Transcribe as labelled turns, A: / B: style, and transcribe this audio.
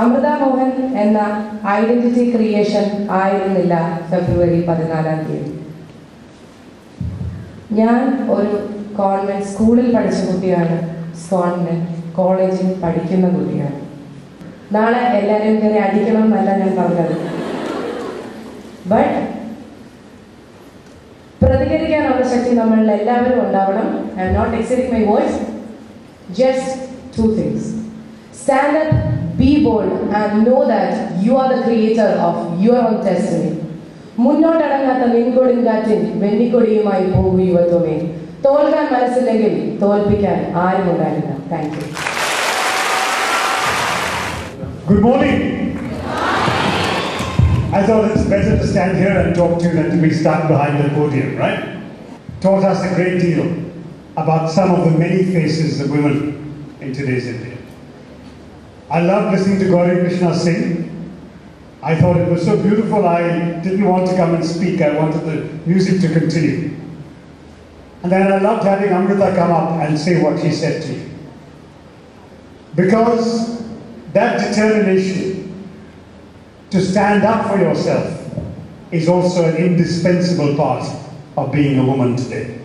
A: അമൃത മോഹൻ എന്ന identity creation ആയിരുന്നില്ല ഫെബ്രുവരി പതിനാലാം തീയതി. ഞാൻ ഒരു കോൺവെന്റ് സ്കൂളിൽ പഠിച്ച കുട്ടിയാണ്. കോൺവെന്റ് കോളേജിൽ പഠിക്കുന്ന കുട്ടിയാണ്. നാളെ എല്ലാവരും കയറി അടിക്കണം എന്നല്ല ഞാൻ പറഞ്ഞത്. ബട്ട് പ്രതികരിക്കാനുള്ള ശക്തി നമ്മളിൽ എല്ലാവരും ഉണ്ടാവണം. I'm not exiting my voice just to things stand up be bold and know that you are the creator of your own destiny മുന്നോട്ടടങ്ങാത്ത നിൻകൊടുങ്കാറ്റിൻ വെണ്ണിക്കൊടിയുമായി പോകും യുവത്വമേ തോൽക്കാൻ മനസ്സില്ലെങ്കിൽ തോൽപ്പിക്കാൻ ആരും ഉണ്ടാവില്ല thank you
B: Good morning. I thought it's better to stand here and talk to you than to be stuck behind the podium, right? Taught us a great deal about some of the many faces of women in today's India. I loved listening to Gauri Krishna sing. I thought it was so beautiful, I didn't want to come and speak. I wanted the music to continue. And then I loved having Amritha come up and say what she said to you. Because that determination to stand up for yourself is also an indispensable part of being a woman today.